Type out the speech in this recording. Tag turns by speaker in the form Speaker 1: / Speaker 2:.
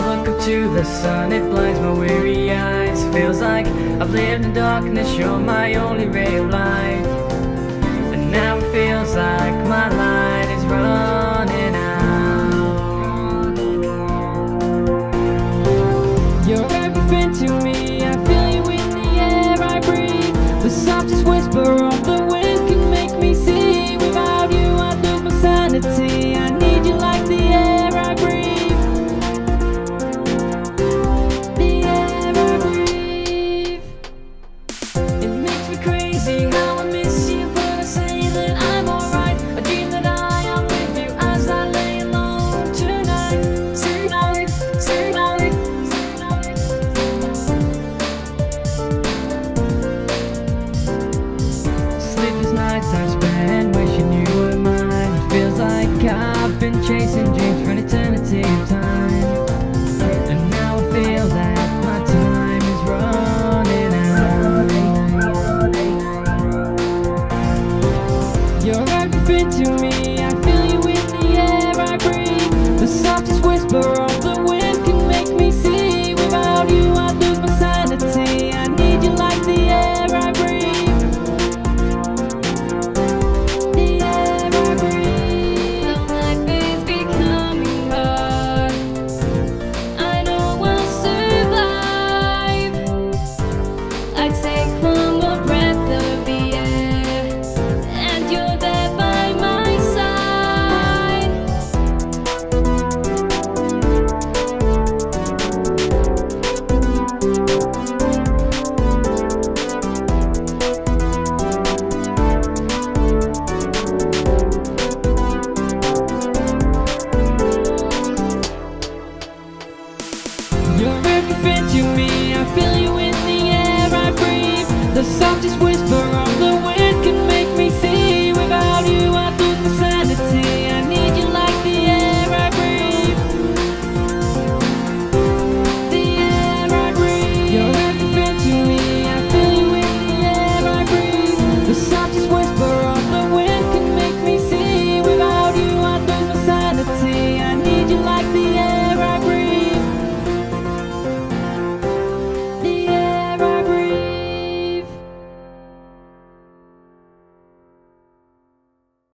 Speaker 1: look up to the sun, it blinds my weary eyes. Feels like I've lived in darkness, you're my only
Speaker 2: happened to me. the softest